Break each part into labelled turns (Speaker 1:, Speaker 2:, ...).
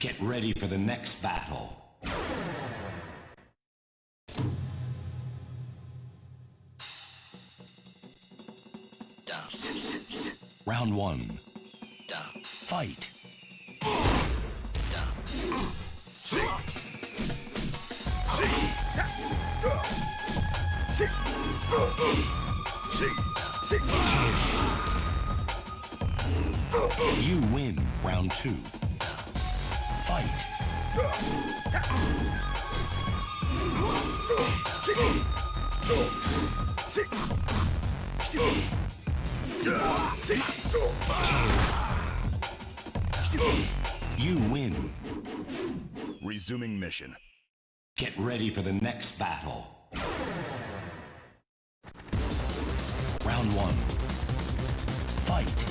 Speaker 1: Get ready for the next battle. Round one. Fight. You win round two. You win.
Speaker 2: Resuming mission.
Speaker 1: Get ready for the next battle. Round one. Fight.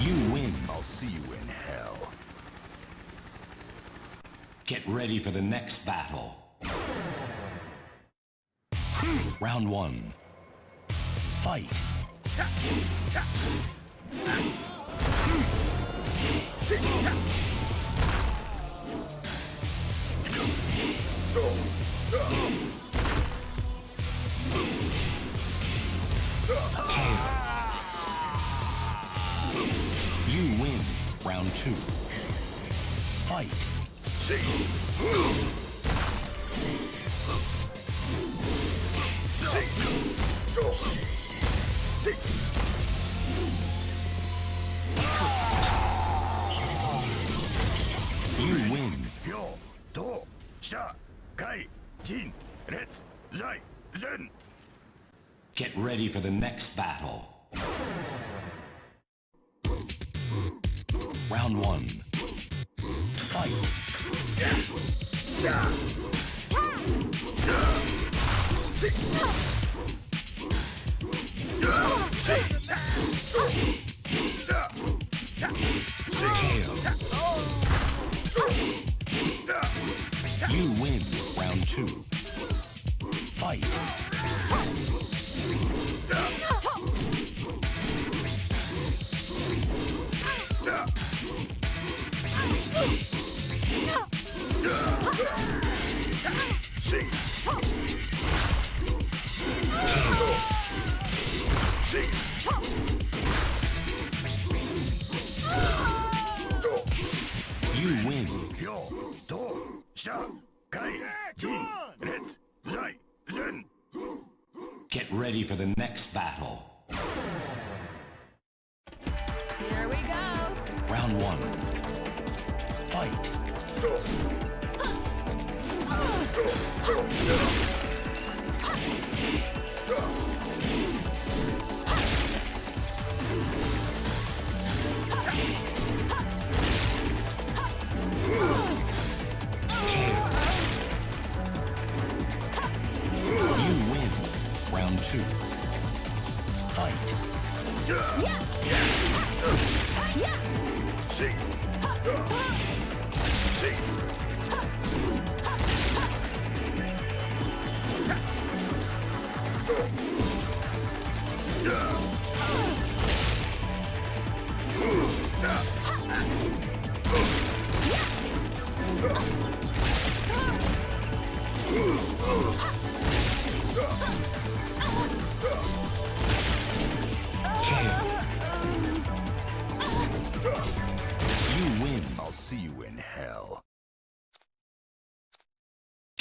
Speaker 1: You win.
Speaker 2: I'll see you in hell.
Speaker 1: Get ready for the next battle. Round one. Fight. Ready for the next battle. Round one. Fight. KO. You win. Round two. Fight. You Get ready for the next battle.
Speaker 3: Here we go.
Speaker 1: Round one. Fight. You You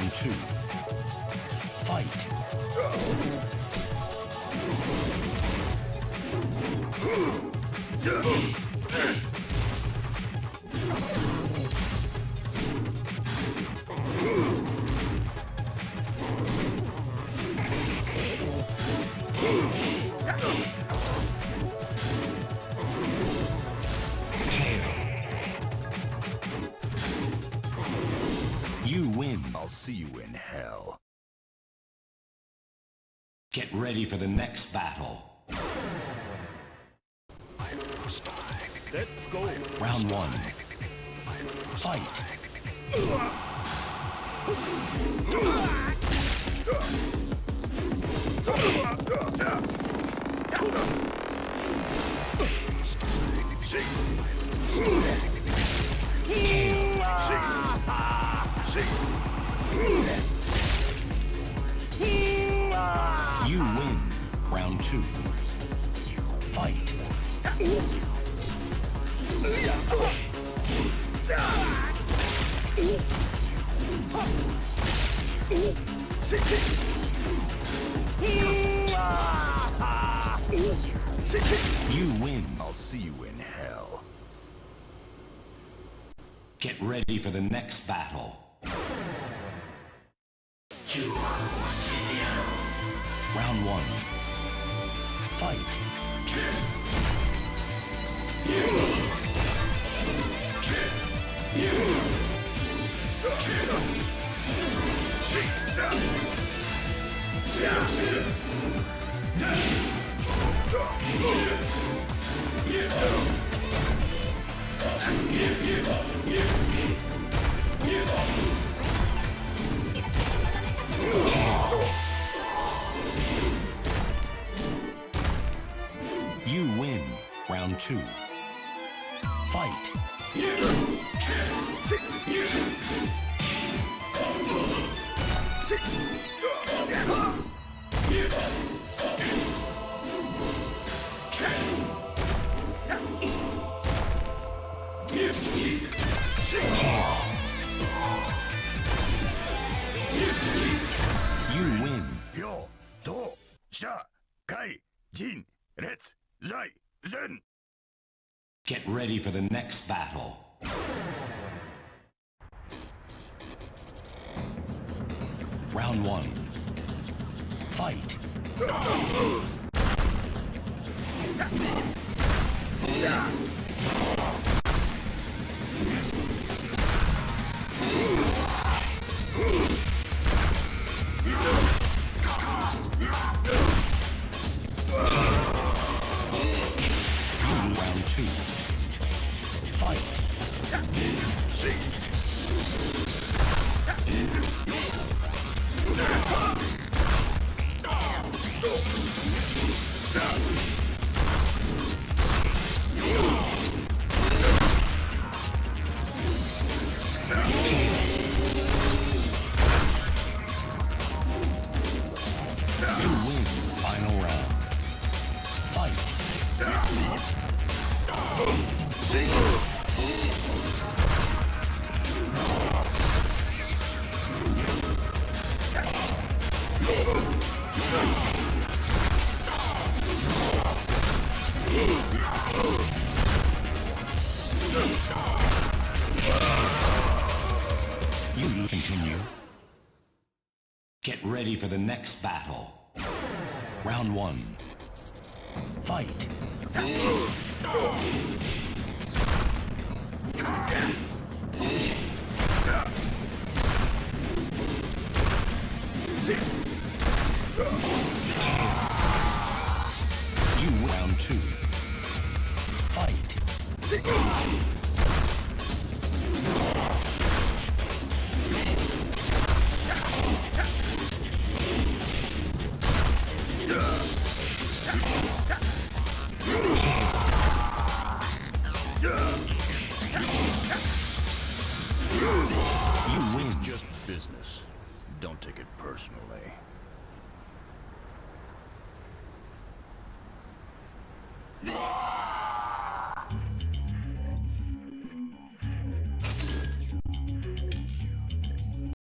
Speaker 1: Round two. Fight. You
Speaker 2: see you in hell.
Speaker 1: Get ready for the next battle.
Speaker 2: Let's go.
Speaker 1: Round one. Fight.
Speaker 2: See.
Speaker 1: You win. Round two. Fight. You win.
Speaker 2: I'll see you in hell.
Speaker 1: Get ready for the next battle. Round one. Fight.
Speaker 2: See.
Speaker 1: You win round two. Fight. You win.
Speaker 2: Yo, Do, Sha, Kai, Jin, let's Zai, Zen!
Speaker 1: Get ready for the next battle. Round one. Fight! Two. Fight.
Speaker 2: See.
Speaker 1: For the next battle. Round one. Fight. You round two. Fight.
Speaker 2: Take it personally.